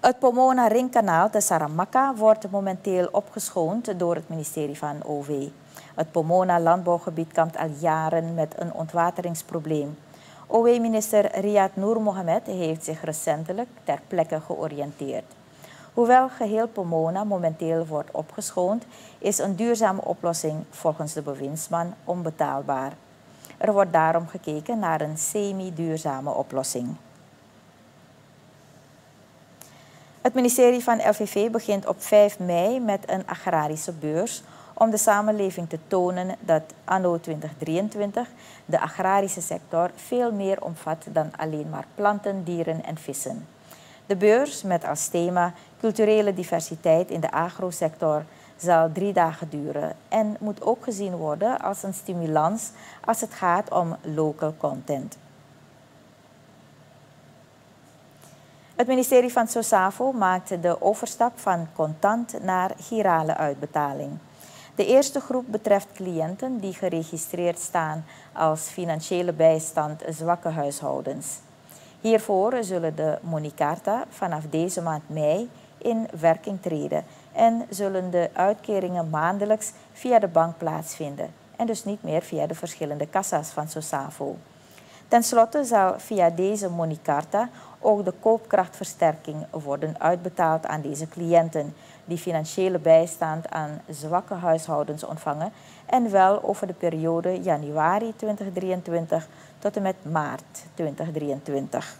Het Pomona Ringkanaal te Saramaka wordt momenteel opgeschoond door het ministerie van OV. Het Pomona landbouwgebied kampt al jaren met een ontwateringsprobleem. OW-minister Riyad Noor Mohamed heeft zich recentelijk ter plekke georiënteerd. Hoewel geheel Pomona momenteel wordt opgeschoond, is een duurzame oplossing volgens de bewindsman onbetaalbaar. Er wordt daarom gekeken naar een semi-duurzame oplossing. Het ministerie van LVV begint op 5 mei met een agrarische beurs om de samenleving te tonen dat anno 2023 de agrarische sector veel meer omvat dan alleen maar planten, dieren en vissen. De beurs met als thema culturele diversiteit in de agrosector zal drie dagen duren en moet ook gezien worden als een stimulans als het gaat om local content. Het ministerie van Sosavo maakte de overstap van contant naar girale uitbetaling. De eerste groep betreft cliënten die geregistreerd staan als financiële bijstand zwakke huishoudens. Hiervoor zullen de Monicarta vanaf deze maand mei in werking treden en zullen de uitkeringen maandelijks via de bank plaatsvinden en dus niet meer via de verschillende kassa's van Sosavo. Ten slotte zal via deze Monicarta ook de koopkrachtversterking worden uitbetaald aan deze cliënten die financiële bijstand aan zwakke huishoudens ontvangen en wel over de periode januari 2023 tot en met maart 2023.